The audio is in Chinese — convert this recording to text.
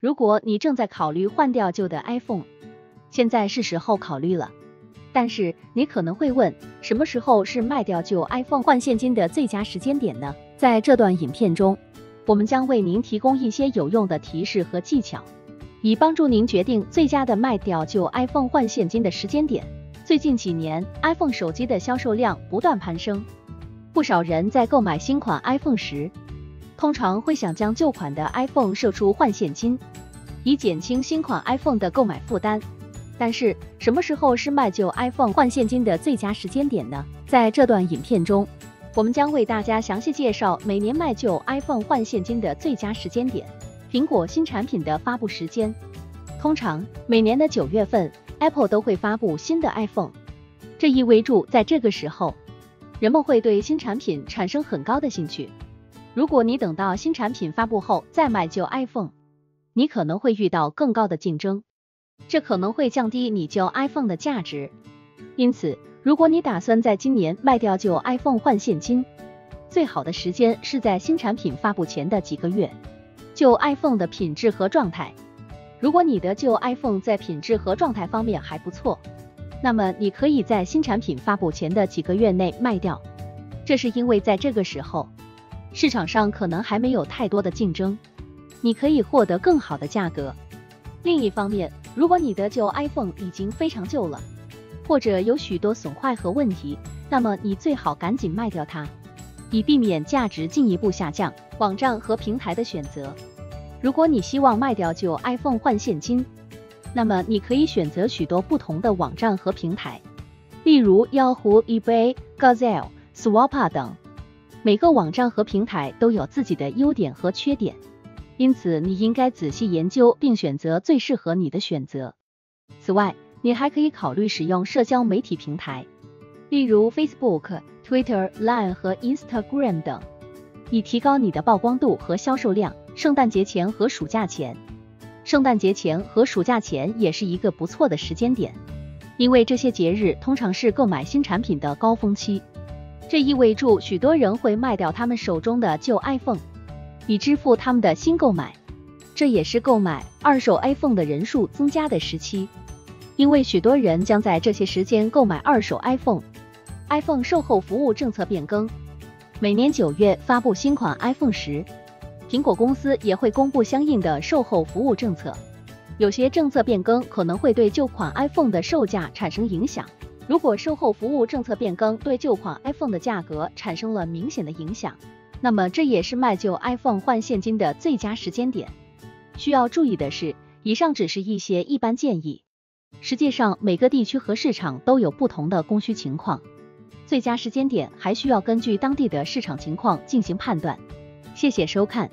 如果你正在考虑换掉旧的 iPhone，现在是时候考虑了。但是你可能会问，什么时候是卖掉旧 iPhone 换现金的最佳时间点呢？在这段影片中，我们将为您提供一些有用的提示和技巧，以帮助您决定最佳的卖掉旧 iPhone 换现金的时间点。最近几年，iPhone 手机的销售量不断攀升，不少人在购买新款 iPhone 时，通常会想将旧款的 iPhone 售出换现金，以减轻新款 iPhone 的购买负担。但是，什么时候是卖旧 iPhone 换现金的最佳时间点呢？在这段影片中，我们将为大家详细介绍每年卖旧 iPhone 换现金的最佳时间点。苹果新产品的发布时间，通常每年的九月份，Apple 都会发布新的 iPhone，这意味着在这个时候，人们会对新产品产生很高的兴趣。如果你等到新产品发布后再买旧 iPhone，你可能会遇到更高的竞争，这可能会降低你旧 iPhone 的价值。因此，如果你打算在今年卖掉旧 iPhone 换现金，最好的时间是在新产品发布前的几个月。旧 iPhone 的品质和状态，如果你的旧 iPhone 在品质和状态方面还不错，那么你可以在新产品发布前的几个月内卖掉。这是因为在这个时候。市场上可能还没有太多的竞争，你可以获得更好的价格。另一方面，如果你的旧 iPhone 已经非常旧了，或者有许多损坏和问题，那么你最好赶紧卖掉它，以避免价值进一步下降。网站和平台的选择，如果你希望卖掉旧 iPhone 换现金，那么你可以选择许多不同的网站和平台，例如 Yahoo、eBay、Gazelle、Swappa 等。每个网站和平台都有自己的优点和缺点，因此你应该仔细研究并选择最适合你的选择。此外，你还可以考虑使用社交媒体平台，例如 Facebook、Twitter、Line 和 Instagram 等，以提高你的曝光度和销售量。圣诞节前和暑假前，圣诞节前和暑假前也是一个不错的时间点，因为这些节日通常是购买新产品的高峰期。这意味着许多人会卖掉他们手中的旧 iPhone，以支付他们的新购买。这也是购买二手 iPhone 的人数增加的时期，因为许多人将在这些时间购买二手 iPhone。iPhone 售后服务政策变更：每年九月发布新款 iPhone 时，苹果公司也会公布相应的售后服务政策。有些政策变更可能会对旧款 iPhone 的售价产生影响。如果售后服务政策变更对旧款 iPhone 的价格产生了明显的影响，那么这也是卖旧 iPhone 换现金的最佳时间点。需要注意的是，以上只是一些一般建议，实际上每个地区和市场都有不同的供需情况，最佳时间点还需要根据当地的市场情况进行判断。谢谢收看。